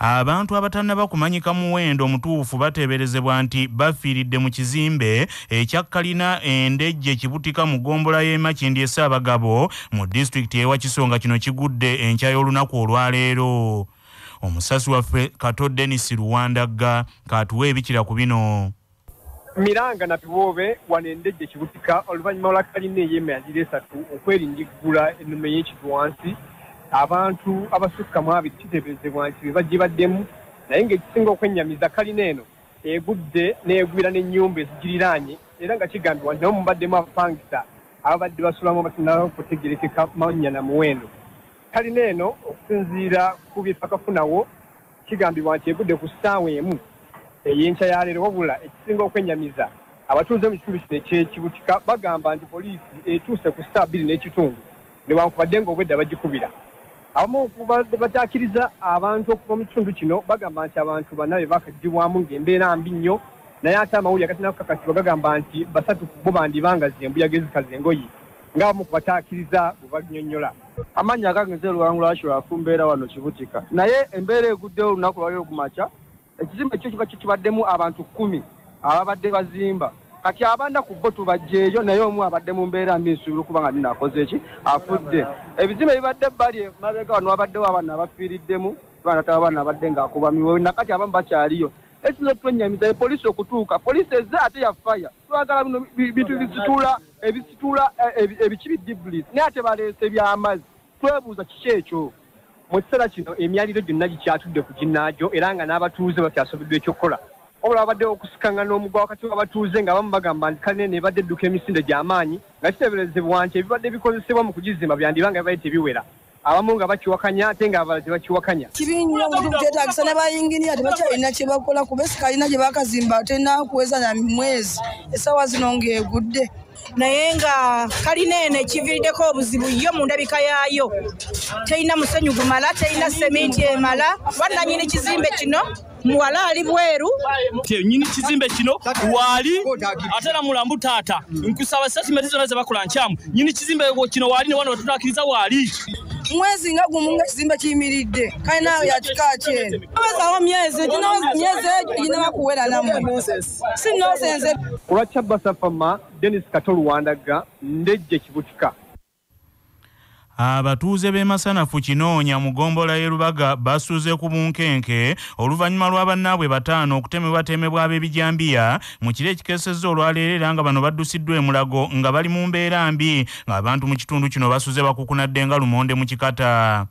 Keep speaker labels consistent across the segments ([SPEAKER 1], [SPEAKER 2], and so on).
[SPEAKER 1] abantu abatannaba kumanyika muwendo omutuufu bateeberezebwa nti bafiiridde mu kizimbe ekyakkalina endejje kibutika mu ggombola y'emakindi esaabagabo mu disitulikiti ewa kisonga kino kigudde enkya y'olunaku olwaleero. Omusasi waffe kato denis luwandagga katuwa ebikira ku bino
[SPEAKER 2] miranga natuwoobe wano endejje kibutika oluvannyuma lwa kalina ey'emyaziro esatu okwerindiggula ennume y'ekitu wansi. Abantu abasukka mu abiri kiteeberezebwa nti be bagibaddemu naye ng'ekisinga okwennyamiza kalina eno egudde n'egwira n'ennyumba ezigiriraanye era nga kigambibwa nti nabo mubaddemu abapangisa ababadde basulamu abasinaba okutegerekeka mannya na muwendo. Kalina eno okusinziira ku bye twakafunawo kigambibwa nti egudde ku ssaawa emu ey'enkya ya leero wabula ekisinga okwennyamiza. Abatuuze mu kitundu kino ekyekibutika bagamba nti poliisi etuuse ku ssaawa bbiri n'ekitundu newankubadde ng'obwedda bagikubira. Abamu batakkiriza abantu okuva mu kitundu kino bagamba nti abantu bana be bakaggibwamu ng'embeera mbi nnyo naye ate amawulire agati nakukakasibwa gagamba nti basatu bo bandibangazi embuyaga ezikaza engoyi ngaabamu ku batakkiriza bwe bannyonnyola
[SPEAKER 3] amannya agagenze luwangu lwaki lwafu mbeera wano kibutika naye embeera eguddewo olunaku lwaliro ku makya ekizimbe kyo kiba kibaddemu abantu kkumi ababadde bazimba. Kati abanda ku bo tubajjeeyo naye omu abadde mu mbeera mbi nsuubira okuba nga ninaakoze eki afudde. Ebizimbe bibadde bali mabega wano wabaddewo abaana abafiiriddemu banataba abaana abadde ngaakubamiwe nakati abamu bakyaliyo. Ekizo twenyamiza epoliisi okutuuka. Poliisi eze ate yafaya twagala bino bintu ebisitula ebisitula ebiki bidibulisi naye ate baleese by'amazzi. Twebuuza kiki ekyo
[SPEAKER 2] mu kiseera kino emyaliro gyonna gikyatudde ku ginnaagyo era nga n'abatuuze bakyasoboddwa ekyokukola. Wabula babaddewo okusikangana omugwa wakati w'abatuuze nga abamu bagamba nti kalina eno ebadde edduka emisinde gy'amaanyi nga kiteeberezebwa nti ebibadde bikozesebwa mu kugizimba byandibanga bibadde tebiwera abamu nga bakiwakanya ate ng'abalala tebakiwakanya.
[SPEAKER 4] Kibi nnyo omuntu bukyetagisa ne bayinginiya tebakyalina kye bakola kuba esikalina gye bakazimba terina kuweza na mwezi. Essaawa zino ng'egudde
[SPEAKER 5] naye nga kalina eno ekiviiriddeko obuzibu yo mu ndabika yaayo. Terina musenyu gumala terina seminti emala. Wannanyini kizimbe kino muwala ali bweru.
[SPEAKER 6] Nyini kizimbe kino waali ate na mulambu taata. Nkusaba satimenti zonna zebakola nkyamu. Nyini kizimbe kino waali ne wano wetutakiriza waali
[SPEAKER 4] mwezi nga gumu nga ekizimbe kiyimiridde. Kalina yakika kyeno
[SPEAKER 5] abazawo myezi
[SPEAKER 4] myezi egyo girina bakuwera namwe si nosense
[SPEAKER 2] olwa kyabasafama denis kato luwandaga ndejje kibutika
[SPEAKER 1] abatuuze b'e masanafu kinoonya mu ggombola y'e lubaga basuuze ku bunkenke oluvannyuma lwa bannaabwe bataano okutemebwatemebwa ab'ebijambiya mu kiro ekikeesezza olwaleero era nga bano baddusiddwa emulago nga bali mu mbeera mbi ng'abantu mu kitundu kino basuze bakukunadde nga lumonde mu kikata.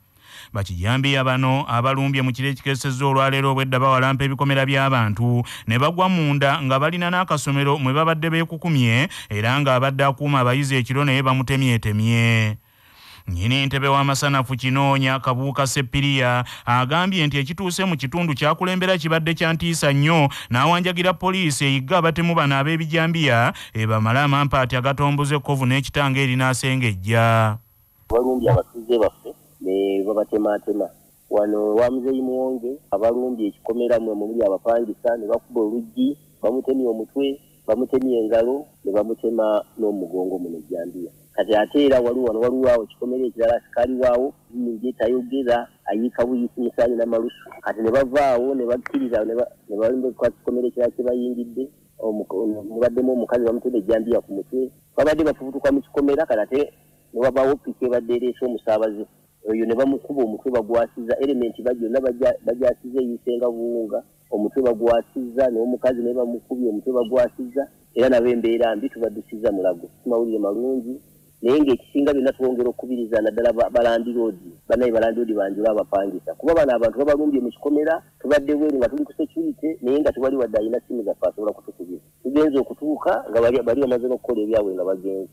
[SPEAKER 1] Bakijambiya bano abalumbye mu kiro ekikeesezza olwaleero obwedda bawalampa ebikomera by'abantu ne bagwa munda nga balina n'akasomero mwe babadde beekukumye era ng'abadde akuuma abayizi ekiro naye bamutemyetemye nnyini ntebe w'amasanafu kinoonya kabuuka seppiriya agambye nti ekituuse mu kitundu kyakulembera kibadde kya ntiisa nnyo n'awanjagira poliisi eyigga abatemu bano ab'ebijambiya ebamale amampaati agatomboza ekkovu n'ekitanga erinaasengejja
[SPEAKER 7] balumbye abatuuze baffe ne babatematema. Wano wamuzeyi muwonge abalumbye ekikomeramwe mumuli abapangisa ne bakuba oluggi bamutemye omutwe bamutemye engalo ne bamutema n'omugongo muno ejjambiya kati ate era waliwo wano waliwo awo kikomere ekirala sikaliwaawo yingi tayogera ayiika buyisi musaani n'amalusu. Kati ne bavaawo ne bakkiriza ne balimba kikomere ekirala kye bayingidde. Mubaddemu omukazi bamutema ejjambiya ku mutwe. Babadde bafubutuka mu kikomera kati ate ne wabawo piki ebadde ereese omusaabaze oyo ne bamukuba omutwe bagwasiza elementi bagyonna bajasiza eyisenga buwunga. Omutwe bagwasiza n'omukazi naye bamukubye omutwe bagwasiza. Era nabo embeera mbi tubaddusiza mulago. Mawulire malungi naye ngaekisinga byonna twongera okukubiriza naddala balandiroodi bannaye balandiroodi banjula abapangisa kuba bana abantu babalumbye mu kikomera tubadde bweru nga tuli ku security naye nga tewali wadde alina simu zaffe asobola kutukubira tugenze okutuuka nga bali bamaze n'okukola ebyabwe nga bagenze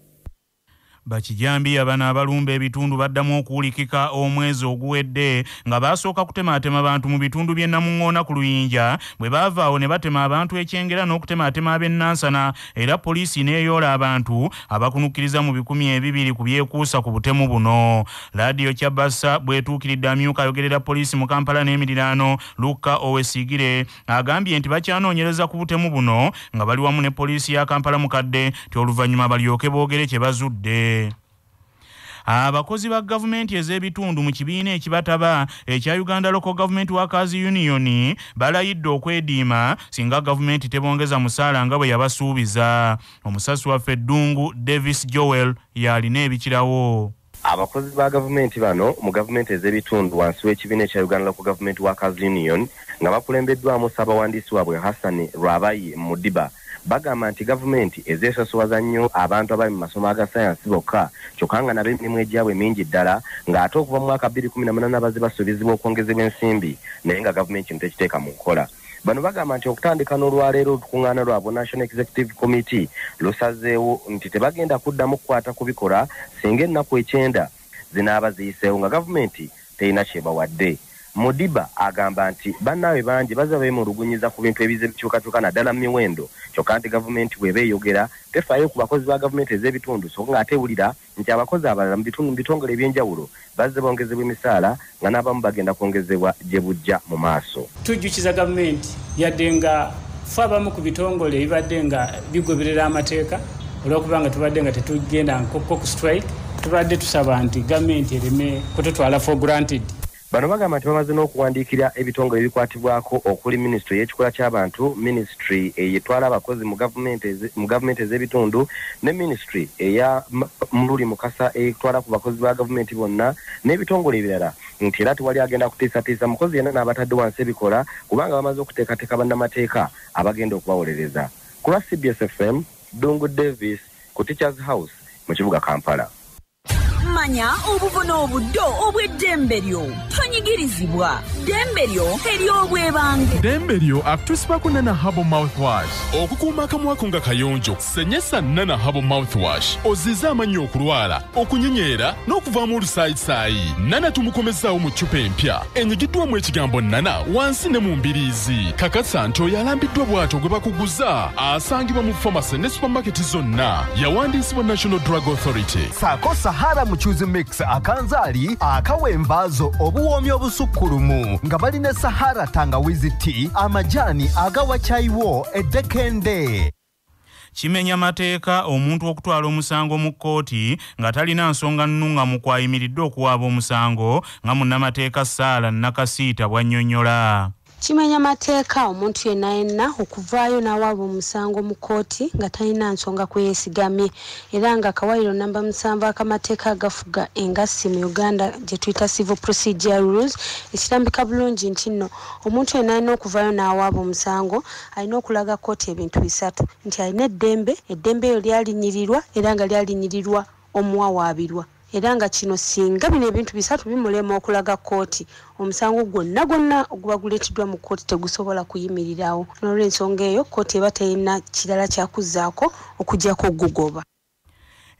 [SPEAKER 1] bakijambiya bano abalumba ebitundu baddamu okuwulikika omwezi oguwedde nga basooka kutemaatema abantu mu bitundu by'e namuŋŋoona ku luyinja bwe baavaawo ne batema abantu ekyengera n'okutemaatema ab'ennansana era poliisi neeyoola abantu abakunukkiriza mu bikumi ebibiri ku byekuusa ku butemu buno. Laadiyo kyabassa bwetuukiridde amyuka ayogerera poliisi mu kampala n'emiriraano lukka owesigire agambye nti bakyanoonyereza ku butemu buno nga bali wamu ne poliisi ya kampala mukadde ti oluvannyuma balyoke boogere kye bazudde abakozi ba gavumenti ez'ebitundu mu kibiina ekibataba ekya uganda local government workers union balayidde okwediima singa gavumenti tebongeza musaala nga bwe yabasuubiza. Omusasi waffe eddungu davis joel yalina ebikirawo.
[SPEAKER 8] Abakozi ba gavumenti bano mu gavumenti ez'ebitundu wansi w'ekibiina ekya uganda local government workers union nga bakulembeddwamu ssaabawandiisi waabwe hassan lwabayi mudiba bagamba nti gavumenti ezeesosowaza nnyo abantu abali mu masomo aga sayansi bokka. Kyokka nga nabo emirimu egyabwe mingi ddala ng'ate okuva mu mwaka 2018 abazi basuubizibwa okwongezebwa ensimbi naye nga gavumenti kino tekiteeka mu nkola. Bano bagamba nti okutandika n'olwaleero olukuŋŋaana lwabwe national executive committee lusazeewo nti tebagenda kuddamu kukwata kubikola singa ennaku ekyenda zinaaba ziyiseewo nga gavumenti terina kyebawadde mudiba agamba nti bannaabwe bangi baza beemulugunyiza ku bintu ebize bikyukakyuka naddala mu miwendo. Kyokka nti gavumenti bweba eyogera tefaayo ku bakozi ba gavumenti ez'ebitundu so nga ate ewulira nti abakozi abalala mu bitongole ebyenjawulo bazze bongezebwa emisaala nga n'abamu bagenda kwongezebwa gye bujja mu maaso.
[SPEAKER 9] Tujjukiza gavumenti yadde nga fe abamu ku bitongole ebibadde nga bigoberera amateeka olwokuba nga tubadde nga tetugenda nkoko ku strike tubadde tusaba nti gavumenti ereme kututwala for granted
[SPEAKER 8] bano bagamba nti bamaze n'okuwandiikira ebitongole ebikwatibwako okuli minisitule y'ekikola ky'abantu minisitule eyetwala abakozi mu gavumenti ez'ebitundu ne minisitule eya mululi mukasa etwala ku bakozi ba gavumenti bonna n'ebitongole ebirala. Nti era tewali agenda kutiisatiisa mukozi yenna n'abatadde wansi ebikola kubanga bamaze okuteekateeka bannamateeka abagenda okubawolereza. Ku lwa cbs fm dungu davis ku teachers house mu kibuga kampala.
[SPEAKER 10] Manya obuvuna obuddo obw'eddembe lyo tonyigirizibwa ddembe lyo ery'obwebange
[SPEAKER 11] ddembe lyo akutusibako nana habo mouthwash. Okukuuma akamwa ko nga kayonjo senyesa nana habo mouthwash. Ozize amannyo okulwala okunyinyeera n'okuvaamu olusaayisayi nana tumukomezaawo mu ccupa empya. Enyigiddwamu ekigambo nana wansi ne mu mbiriizi. Kakasa nti oyo alambiddwa bw'atyo gwe bakuguza asangibwa mu famasi ne supamaketi zonna. Yawandiisibwa national drug authority.
[SPEAKER 12] Saako sahara muchuzi mix akanzaali akawembaazo obuwoomi obusukkulumu nga balina sahara tangawizi ti amajaani agawa cyayiwo eddekende
[SPEAKER 1] kimenya mateeka omuntu okutwala omusango mu kkooti nga talina nsonga nnuŋŋamu kwayimiridde okuwaaba omusango nga munnamateeka saala nakasiita bw'annyonnyola
[SPEAKER 13] kimenya mateeka omuntu yenna yenna okuvaayo n'awaaba omusango mu kkooti nga talina nsonga kweyeesigamye era nga akawaayiro namba musanvu akamateeka agafuga engassi mu uganda gye tuyita civil procedure rules ekirambika bulungi nti nno omuntu yenna yenna okuvaayo n'awaaba omusango alina okulaga kkooti ebintu bisatu nti alina eddembe eddembe eyo lyalinyirirwa era nga lyalinyirirwa omuwawaabirwa era nga kino singa bino ebintu bisatu bimulema okulaga kkooti. Omusango gwonna gwonna oguba guleeteddwa mu kkooti tegusobola kuyimirirawo. N'olw'ensonga eyo kkooti eba terina kirala kyakuzzaako okugyako gugoba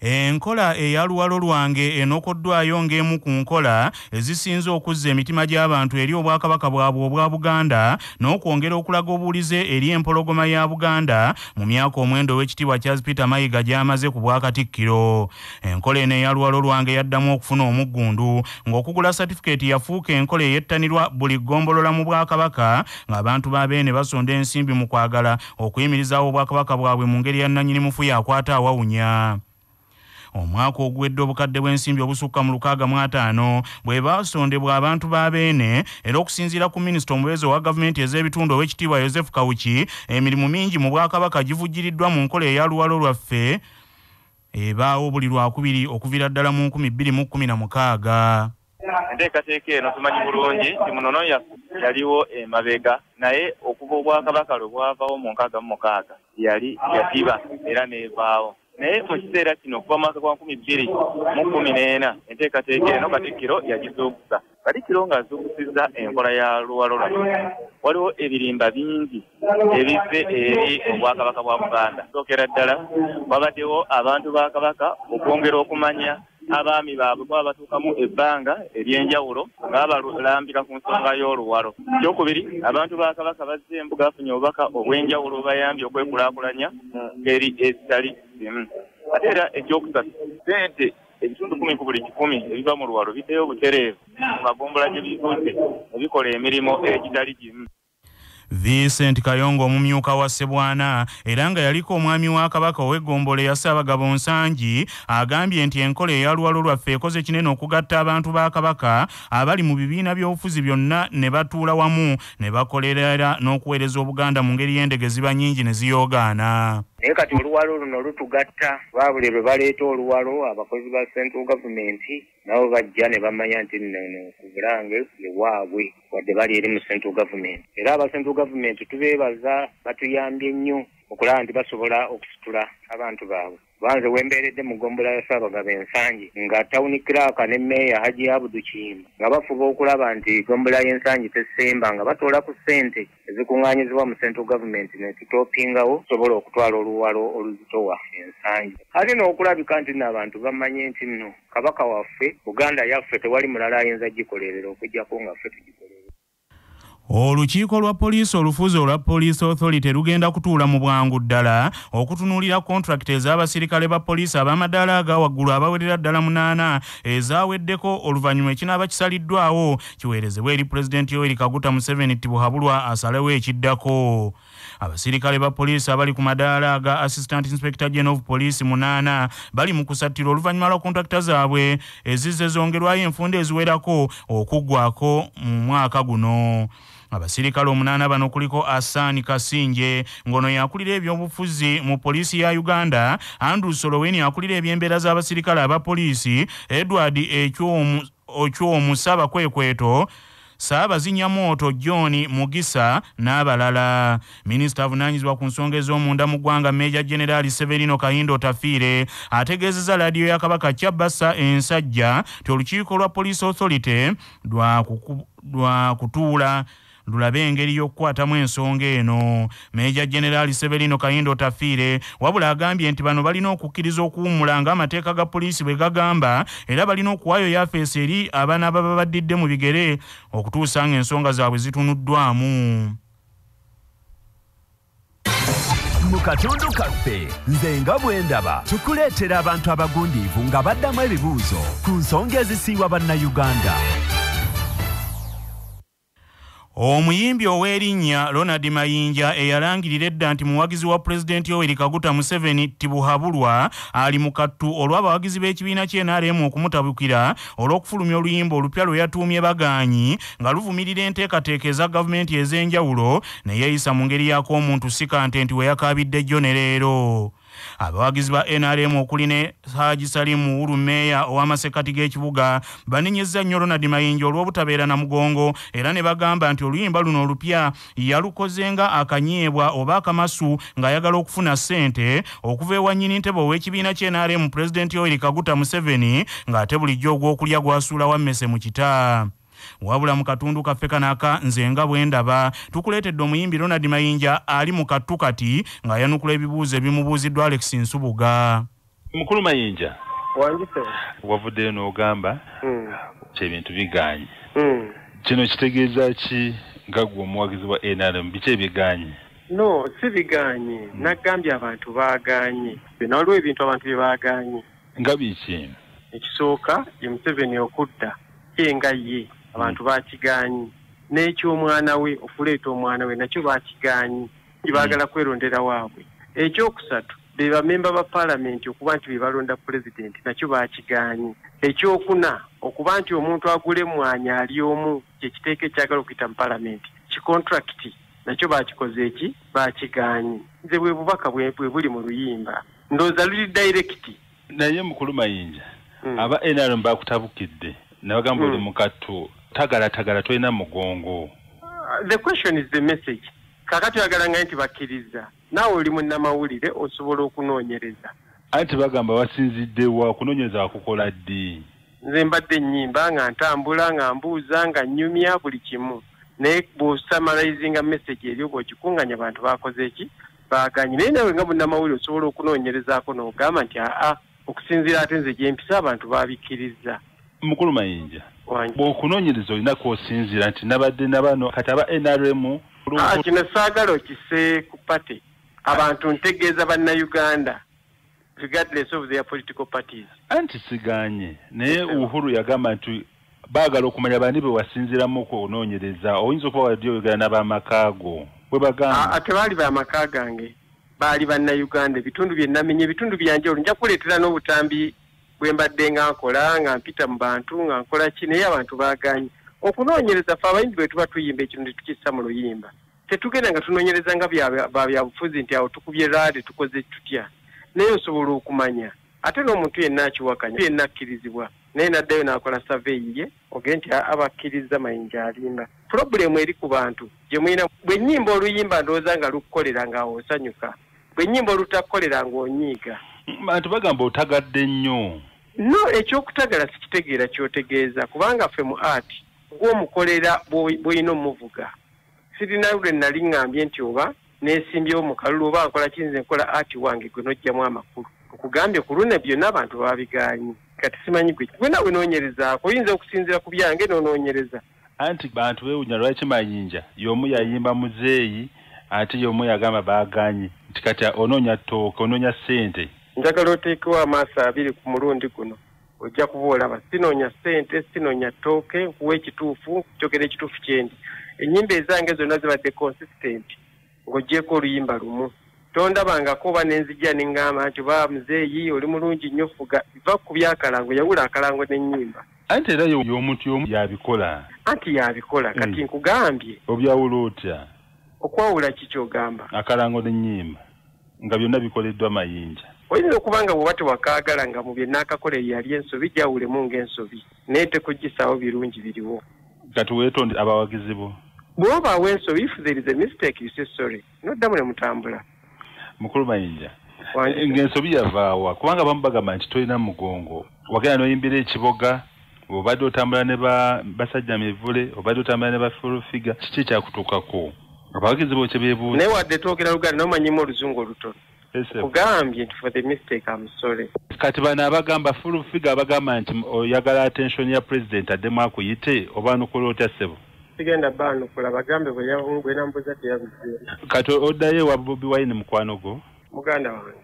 [SPEAKER 1] enkola eya luwalo lwange enokoddwayo ng'emu ku nkola ezisinze okuzza emitima gy'abantu eri obwakabaka bwabwe obwa buganda n'okwongera okulaga obuwulize eri empologoma ya buganda mu myaka omwendo w'ekitiibwa charles peter mayiga gy'amaze ku bwakatikkiro. Enkola eno eya luwalo lwange yaddamu okufuna omuggundu ng'okugula satifikeeti yafuuka enkola eyettanirwa buli ggombolola mu bwakabaka ng'abantu b'abeene basonda ensimbi mu kwagala okuyimirizaawo obwakabaka bwabwe mu ngeri ya nnannyinimufu yakwata awawunya omwaka oguwedde obukadde bw'ensimbi obusukka mu lukaaga mu ataano bwe basondebwa abantu b'abeene era okusinziira ku minisita omubeezi owa gavumenti ez'ebitundu ow'ekitiibwa yosefu kawuki emirimu mingi mu bwakabaka givujjiriddwa mu nkola eya luwalo lwaffe ebaawo buli lwakubiri okuviira ddala mu 2016
[SPEAKER 14] enteekateeka eno tumanyi bulungi nti munono yaliwo emabega naye okuva obwakabaka lwe bwavawo mu nkaaga mu mukaaga yali yasiba era n'evaawo naye mu kiseera kino okuva mu mwaka gwa nkumi bbiri mu kumi n'ena enteekateeka eno katikkiro yagizuukusa katikkiro ng'azuukusizza enkola ya luwalo luno waliwo ebirimba bingi ebive eri obwakabaka bwa buganda. Sookera ddala wabaddewo abantu ba kabaka okwongera okumanya abaami baabwe kuba batuukamu ebbanga ery'enjawulo nga babalambika ku nsonga y'oluwalo. Kyokubiri abantu ba kabaka bazze embuga bafunye obubaka obw'enjawulo bayambye okwekulaakulanya ngeri ezitali zimu ate era ekyokusatu sente ebitundu kumi ku buli kikumi ebiva mu luwalo biddeyo butereevu mu magombola gye bivuze ne bikola emirimu egitali gimu
[SPEAKER 1] vincent kayongo omumyuka wa ssebwana era nga yaliko omwami wa kabaka ow'eggombolo eya ssaabagabo nsangi agambye nti enkola eyaluwalo lwaffe ekoze kinene okugatta abantu ba kabaka abali mu bibiina by'obufuzi byonna ne batuula wamu ne bakolerera n'okuweereza obuganda mu ngeri y'endege ziba nnyingi ne ziyoogaana.
[SPEAKER 15] Naye kati oluwalo luno lutugatta babuli lwe baleeta oluwalo abakozi ba central government nabo bajja ne bamanya nti nno bulange ewaabwe wadde bali eri mu central government. Era aba central government tubeebaza batuyambye nnyo okulaba nti basobola okusitula abantu baabwe. Banze wembeeredde mu gombola ya ssaabagabo ensangi nga tawuni kiraka ne meeya haji abudu kiyimba nga bafuba okulaba nti gombola y'ensangi tesemba nga batoola ku ssente ezikuŋŋaanyizibwa mu central government ne tutopingawo tusobola okutwala oluwalo oluzitowa ensangi ate n'okulabika nti nno abantu bamanye nti nno kabaka waffe buganda yaffe tewali mulala ayinza gikolerera okujjako nga ffe tugikolera
[SPEAKER 1] olukiiko lwa poliisi olufuzi olwa police authority lugenda kutuula mu bwangu ddala okutunuulira kontrakiti ez'abasirikale ba poliisi ab'amadaala aga waggulu abawerera ddala munaana ezaaweddeko oluvannyuma ekinaaba kisaliddwawo kiweerezebwa eri pulezidenti yoweri kaguta museveni tibuhabulwa asalewo ekiddako. Abasirikale ba poliisi abali ku madaala aga assistant inspector general of police munaana bali mu kusattira oluvannyuma lwa kontrakita zaabwe ezizze zongerwayo enfunda eziwerako okuggwako mu mwaka guno abasirikale omunaana bano kuliko asani kasinje ng'ono yakulira ebyobufuzi mu poliisi ya uganda andrew soloweni akulira ebyembeera z'abasirikale aba poliisi edward ekyomu ssaabakwekweto saabazinyamwoto john mugisa n'abalala. Minisita avunaanyizibwa ku nsonga ez'omunda mu ggwanga meja generaali severino kayindo tafiire ategeezezza laadiyo ya kabaka kyabassa ensajja ti olukiiko lwa police authority lwa kutuula lulabe engeri y'okukwatamu ensonga eno. Meja generaali severino kayindo tafiire wabula agambye nti bano balina okukkiriza okuwummula ng'amateeka ga poliisi bwe gagamba era balina okuwaayo yafeesi eri abaana baba baddidde mu bigere okutuusa ng'ensonga zaabwe zitunuddwamu.
[SPEAKER 12] Mu katundu kaffe nze nga bwe ndaba tukuleetera abantu abagundiivu nga baddamu ebibuuzo ku nsonga ezisiiwa bannayuganda
[SPEAKER 1] omuyimbi ow'erinnya ronald mayinja eyalangirira edda nti muwagizi wa pulezidenti yoweri kaguta museveni tibuhabulwa ali mu kattu olw'abawagizi b'ekibiina ky'enrm okumutabukira olw'okufulumya oluyimba olupya lwe yatuumye baganyi nga luvumirira enteekateeka eza gavumenti ez'enjawulo ne yeeyisa mu ngeri y'ak'omuntu si kante nti we yakaabidde jjo ne leero abawagizi ba nrm okuli ne haji salimu uru meeya ow'amasekati g'ekibuga banenyezza nnyo ronald mayinja olw'obutabeera na mugongo era ne bagamba nti oluyimba luno olupya yalukoze nga akanyeebwa oba akamasu ng'ayagala okufuna ssente okuva ewa nnyini ntebe ow'ekibiina ky'nrm pulezidenti yoweri kaguta museveni ng'ate bulijjo ogw'okulya gwasuula wammese mu kita wabula mu katundu kaffe kanaka nze nga bwe ndaba tukuleetedde omuyimbi ronald mayinja ali mu kattu kati ng'ayanukula ebibuuzo ebimubuuziddwa alex nsubuga.
[SPEAKER 16] Mukulu mayinja
[SPEAKER 17] wangise
[SPEAKER 16] wavuddeyo n'ogamba
[SPEAKER 17] Mm.
[SPEAKER 16] kyebintu biganye
[SPEAKER 17] Mm.
[SPEAKER 16] kino kitegeeza ki nga gwe omuwagizi wa nrm biki ebiganye
[SPEAKER 17] no si biganye nagambye abantu baaganye byonna waliwo ebintu abantu bye baaganye
[SPEAKER 16] nga biki?
[SPEAKER 17] Ekisooka ye museveni okudda ye nga ye abantu bakiganye n'ekyomwana we okuleeta omwana we nakyo bakiganye baagala kwerondera waabwe. Ekyokusatu be bamemba ba paalamenti okuba nti be balonda pulezidenti nakyo bakiganye ekyokuna okuba nti omuntu agula emmwanyi ali omu kyekiteeka ekyagala okuyita mu paalamenti kikontrakiti nakyo bakikoze eki? Bakiganye nze bwe bubaka bwe buli mu luyimba. Ndowooza luli dayirekiti
[SPEAKER 16] naye mukulu mayinja aba nrm bakutabukidde nabagamba oli
[SPEAKER 17] Mm.
[SPEAKER 16] Mukatto tagala tagala tolina mugongo
[SPEAKER 17] the question is the message. Kakati oyagala nga nti bakkiriza. Naawe oli munnamawulire osobola okunoonyereza.
[SPEAKER 16] Anti bagamba wasinziddewa okunoonyereza wakukola ddi?
[SPEAKER 17] Nze mbadde ennyimba nga ntambula nga mbuuza nga nnyumya buli kimu. Naye bw'osamalizinga message eri oba okikunganya abantu bakoze eki baganye naye nawe nga munnamawulire osobola okunoonyerezaako n'ogamba nti aa okusinziira ate nze gyempisa abantu babikkiriza
[SPEAKER 16] mukulu mayinja bw'okunoonyereza olina kwosinziira nti nabadde nabano kati aba nrm
[SPEAKER 17] Ah, kino saagala okise ku pate. Abantu ntegeeza bannayuganda regardless of their political parties.
[SPEAKER 16] Anti siganye naye uhuru yagamba nti baagala okumanya bani be wasinziiramu okunoonyereza oyinza okuba wadde oyogera n'abamaka go bwe bagamba.
[SPEAKER 17] Ah, tebaali bamaka gange baali bannayuganda. Ebitundu bye namenye ebitundu byanjawulo. Nja kuleetera n'obutambi bwe mbadde nga nkola nga mpita mu bantu nga nkola ki naye abantu baaganye. Okunoonyereza ffe abayimbi bwe tuba tuyimba ekintu tetukissa mu luyimba. Tetugenda nga tunoonyereza nga bya- ba byabufuzi nti awo tukubye raadi tukoze tutya. Naye osobola okumanya. Ate n'omuntu yenna akiwakanya yenna akkirizibwa. Naye naddayo n'akola saveyi ye ogende nti abakkiriza mayinja alimba. Pulobulemu eri ku bantu. Gye mulina bwe nnyimba oluyimba ndowooza nga lukukolera nga osanyuka. Bwe nnyimba olutakukolera ng'onyiiga.
[SPEAKER 16] Bantu bagamba otagadde nnyo
[SPEAKER 17] no ekyokutagala sikitegeera kyotegeeza kubanga ffe mu art gw'omukolera bw'olina omuvuga. Sirina lwe nali ŋŋambye nti oba neesimbyewo mu kalulu oba nkola kiyinza enkola art wange gwe n'ojjamu amakulu. Okugambye ku luna byonna abantu babiganye kati simanyi gwe gwe nawe noonyerezaako oyinza okusinziira ku byange noonoonyereza
[SPEAKER 16] anti bantu beewunya lwaki mayinja y'omu yayimba muzeeyi ate y'omu yagamba baaganye nti kati onoonya ttooke onoonya ssente
[SPEAKER 17] njagala oteekewo amaaso abiri ku mulundi guno ojja kuba olaba sinoonya ssente sinoonya ttooke nkuwa ekituufu kyogera ekituufu kyendi. Ennyimba ezange zonna zibadde consistent ng'oggyeko oluyimba lumu. Tondabangako oba nenzijja neŋŋamba nti oba muzeeyi oli mulungi nnyo fuga. Va ku byakalango yawula akalango n'ennyimba.
[SPEAKER 16] Anti era yo- y'omuntu y'omu yabikola?
[SPEAKER 17] Anti yabikola kati nkugambye.
[SPEAKER 16] Obyawula otya?
[SPEAKER 17] Okwawula ki kyogamba?
[SPEAKER 16] Akalango n'ennyimba nga byonna bikoleddwa mayinja
[SPEAKER 17] oyinza okuba nga bw'oba tewakaagala nga mu bye naakakola yali ensobi gyawulemu ng'ensobi naye tekuggisaawo birungi biriwo.
[SPEAKER 16] Kati weetonde abawagizi bo.
[SPEAKER 17] Bw'obaawo ensobi if there is a mistake you say sorry. Noddamu ne mutambula.
[SPEAKER 16] Mukulu mayinja
[SPEAKER 17] Wangi-
[SPEAKER 16] ng'ensobi yavaawa kubanga bamu bagamba nti tolina mugongo. Wagenda n'oyimbira ekiboga obadde otambula ne ba basajja mivule obadde otambula ne bafulufiga kiki ekyakutuukako abawagizi bo kye beebuuza.
[SPEAKER 17] Naye wadde twogera luganda nomanyimu oluzungu olutono Kugambye for the mistake I'm sorry.
[SPEAKER 16] Kati bano abagamba fulufiga abagamba nti oyagala attention ya president addemu akuyite oba nukola otya ssebo
[SPEAKER 17] sigenda baanukula bagambe bwe yavu- bwe nambuza teyabizeera
[SPEAKER 16] kati oddayo ewa bobi wine mukwano gwo?
[SPEAKER 17] Muganda wange.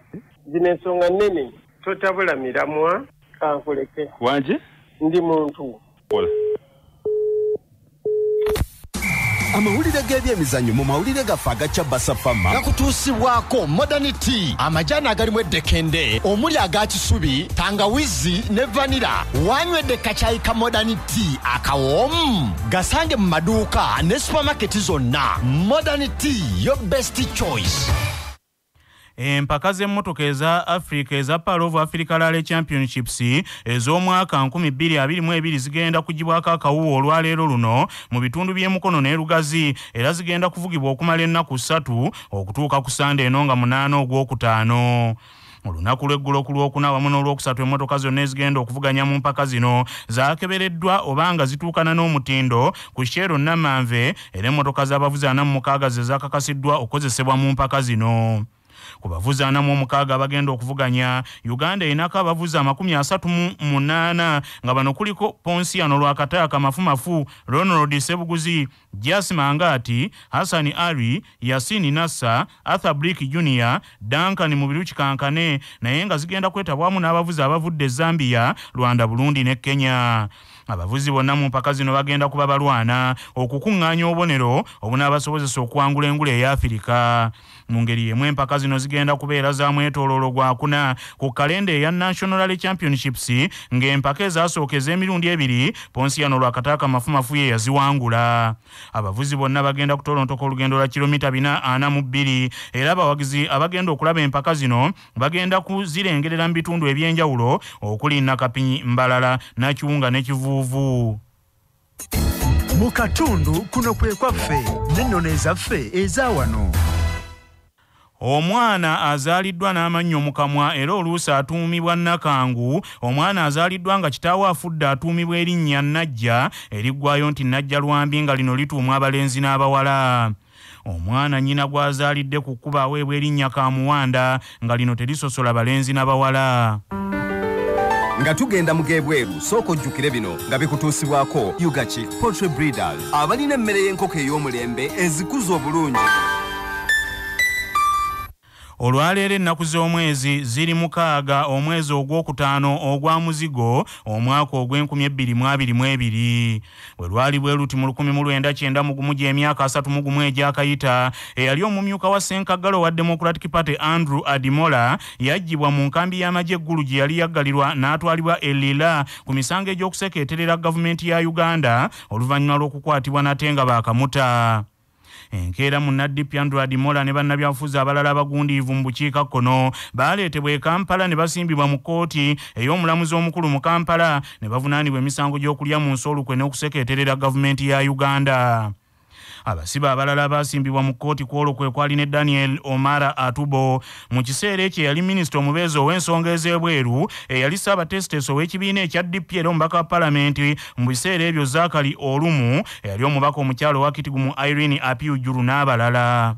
[SPEAKER 17] Zino ensonga nnene totabula miramwa kankuleke.
[SPEAKER 16] Wanje
[SPEAKER 17] ndi muntu
[SPEAKER 12] amawulire g'ebyemizannyo mu mawulire gaffe agacya basafama
[SPEAKER 18] gakutuusibwako modern tea amajaani agalimu eddekende omuli aga kisubi tangawizi ne vanira wanywedde kacyayi ka modern tea akawoomu gasange mu maduuka ne supamaketi zonna. Modern tea yo best choice
[SPEAKER 1] empaka z'emmotoka eza africa eza pal of africa rally championships ez'omwaka 2022 zigenda kugibwako akawuwa olwaleero luno mu bitundu by'emukono n'erugazi era zigenda kuvugibwa okumala ennaku ssatu okutuuka ku sande eno nga munaana ogwokutaano. Olunaku lw'eggulo ku lwokuna wamu n'olwokusatu emmotoka zonna ezigenda okuvuganya mu mpaka zino zakebereddwa oba nga zituukana n'omutindo ku shero namanve era emmotoka z'abavuzi ana mu mukaaga ze zakakasiddwa okukozesebwa mu mpaka zino ku bavuzi ana mu omukaaga abagenda okuvuganya uganda erinako abavuzi amakumi asatu mu munaana nga bano kuliko ponsiano lwakataya kamafumafu ronald sebuguzi jas mangati hasani ari yasini nassa arthur brick junior duncan mubiruki kankane naye nga zigenda kwetabwamu n'abavuzi abavudde zambia rwanda burundi ne kenya. Abavuzi bonna mu mpaka zino bagenda kuba balwana okukuŋŋaanya obubonero obunaabasobozesa okuwangula engula eya afirika mu ngeri yemu empaka zino zigenda kubeera za mwetooloolo gwakuna ku kalenda eya national rally championships ng'empaka ezasooka ez'emirundi ebiri ponsiano lwakataaka mafumafu ye yaziwangula. Abavuzi bonna bagenda kutolontoka olugendo lwa kilomita 442 era abawagizi abagenda okulaba empaka zino bagenda kuzirengerera mu bitundu ebyenjawulo okuli nakapinyi mbalala nakiwunga ne kivuuvu.
[SPEAKER 19] Mu katundu kuno kwe kwaffe n'ennono ezaffe eza wano
[SPEAKER 1] omwana azaaliddwa n'amannyo mu kamwa era oluusi atuumibwa nakangu omwana azaaliddwa nga kitaawe afudde atuumibwa erinnya najja eriggwayo nti najja lwambi nga lino lituumwa abalenzi n'abawala. Omwana nnyina gw'azaalidde ku kkuba aweebwa erinnya kamuwanda nga lino terisosola balenzi n'abawala.
[SPEAKER 12] Nga tugenda mu gebweru sooka ojjukire bino nga bikutuusibwako ugachik poultry breeders abalina emmere y'enkoko ey'omulembe ezikuza obulungi
[SPEAKER 1] olwaleero ennaku z'omwezi ziri mukaaga omwezi ogwokutaano ogwa muzigo omwaka ogw'e2022 bwe lwali bwe luti mu 1991 gy'emyaka 31 egyakayita eyali omumyuka wa ssenkagalo wa democratic party andrew adimola yaggyibwa mu nkambi y'amagye eggulu gye yali yaggalirwa n'atwalibwa elira ku misango egy'okusekeeterera gavumenti ya uganda oluvannyuma lw'okukwatibwa nate nga baakamuta enkeera mu naddipi android mola ne bannabyabufuzi abalala abagundiivu mu bukiikakkono baaleetebwa e kampala ne basimbibwa mu kkooti ey'omulamuzi omukulu mu kampala ne bavunaanibwa emisango gy'okulya mu nsi olukwe n'okusekeeterera gavumenti ya uganda abasibe abalala baasimbibwa mu kkooti kwolwo kwe kwali ne daniel omara atubo. Mu kiseera ekyo eyali minisita omubeezi ow'ensonga ez'ebweru eyali saabatesiteesi ow'ekibiina ekya dp era omubaka wa palamenti mu biseera ebyo zakali olumu eyali omubaka omukyalo owa kitigumu irene apiujuru n'abalala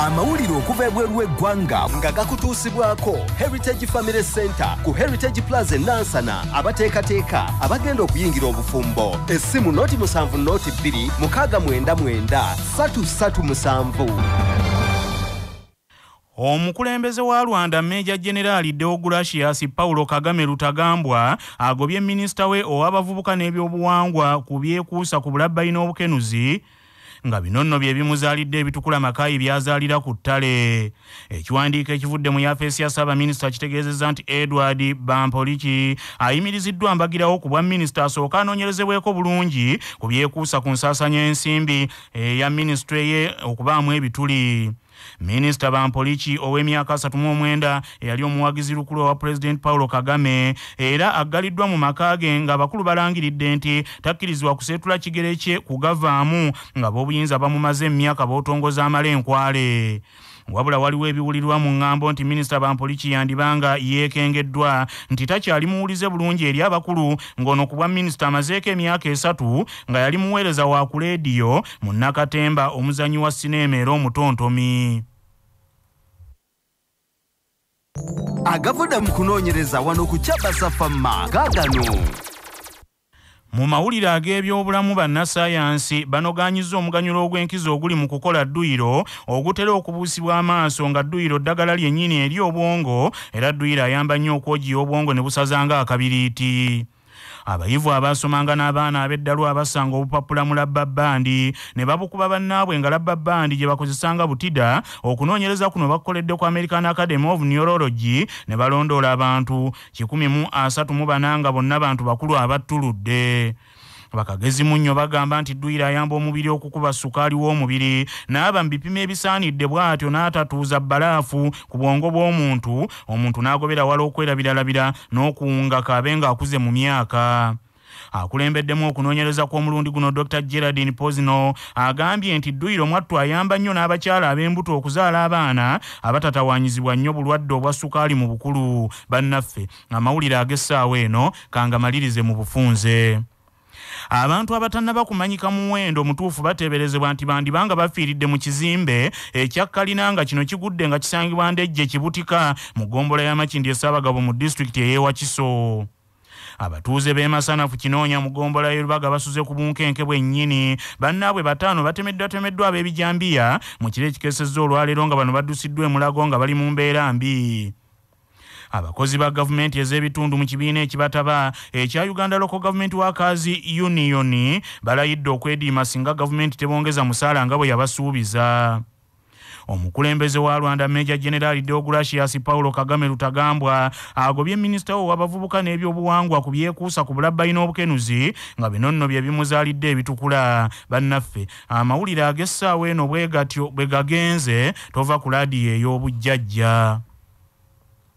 [SPEAKER 12] amawulire okuva ebweru w'eggwanga nga gakutuusibwako heritage family center ku heritage plaza enansana abateekateeka abagenda okuyingira obufumbo. Essimu noti 7 noti 2 699 337
[SPEAKER 1] omukulembeze wa rwanda meja generaali deogratias paulo kagame lutagambwa agobye minisita we ow'abavubuka n'ebyobuwangwa ku byekuusa ku bulabbayi n'obukenuzi nga bino nno bye bimuzaalidde ebitukula makayi byazaalira ku ttale. Ekiwandiiko ekivudde mu yafeesi ya saabaminisita kitegeezezza nti edward bampoliki ayimiriziddwa mbagirawo ku bwa minisita asooka anoonyerezebweko bulungi ku byekuusa ku nsaasaanya ensimbi eya minisitule ye okubaamu ebituli minisita bampoliki ow'emyaka 39 eyali omuwagizi lukulu owa pulezidenti paulo kagame era aggaliddwa mu maka ge nga abakulu balangiridde nti takkirizibwa kuseetula kigere kye kugavaamu nga b'obuyinza bamumaze emyaka b'otongoza amala enkwale wabula waliwo ebiwulirwa mu ŋŋambo nti minisita bampoliki yandibanga yeekengeddwa nti takyali muwulize bulungi eri abakulu ng'ono ku bwa minisita amazeeko emyaka esatu nga yali muweereza wa ku leediyo mu nakatemba omuzanyi wa sineema era omutontomi.
[SPEAKER 12] Agavudde mu kunoonyereza wano ku kyabasafamma gaagano
[SPEAKER 1] mu mawulire ag'ebyobulamu bannassaayansi banogaanyiza omuganyulo ogw'enkizo oguli mu kukola dduyiro ogutera okubuusibwa amaaso nga dduyiro ddagala lyennyini eri obwongo era dduyiro ayamba nnyo okwogiya obwongo ne busazanga akabiriiti abayivu abaasomanga n'abaana ab'eddalu abasanga obupapula mu labbabandi ne babukuba bannaabwe nga labbabandi gye bakozesanga butida okunoonyereza kuno bakukoledde ku american academy of neurology ne balondoola abantu. 134 nga bonna bantu bakulu abattuludde bakagezi munnyo bagamba nti dduyiro ayamba omubiri okukuba sukaali w'omubiri n'aba mu bipimo ebisaanidde bw'atyo n'atatuuza bbalaafu ku bwongo bw'omuntu omuntu n'agobera wala okwerabiralabira n'okuwunga kaabe ng'akuze mu myaka. Akulembeddemu okunoonyereza kw'omulundi guno dr gerardin pozino agambye nti dduyiro mwattu ayamba nnyo n'abakyala ab'embuto okuzaala abaana abatatawanyizibwa nnyo bulwadde obwa sukaali mu bukulu. Bannaffe amawulire ag'essaawa eno kangamalirize mu bufunze abantu abatannaba kumanyika muwendo mutuufu bateeberezebwa nti bandibanga bafiiridde mu kizimbe ekyakkalina nga kino kigudde nga kisangibwa ndejje kibutika mu ggombolola y'amakindi esaabagabo mu disitulikiti ey'ewakiso abatuuze b'e masanafu kinoonya mu ggombolola y'erubaga basuze ku bunkenke bwennyini. Bannaabwe bataano batemeddwatemeddwa ab'ebijambiya mu kiro ekikesezza olwaleero nga bano baddusiddwa emulago nga bali mu mbeera mbi abakozi ba gavumenti ez'ebitundu mu kibiina ekibataba ekya uganda local government workers union balayidde okwediima singa gavumenti tebongeza musaala nga bwe yabasuubiza. Omukulembeze wa rwanda meja generaali deogratias paulo kagame lutagambwa agobye minisita we w'abavubuka n'ebyobuwangwa ku byekuusa ku bulabbayi n'obukenuzi nga bino nno bye bimuzaalidde ebitukula. Bannaffe amawulire ag'essaawa eno bwe gatyo bwe gagenze tova ku laadiyo ey'obujjajja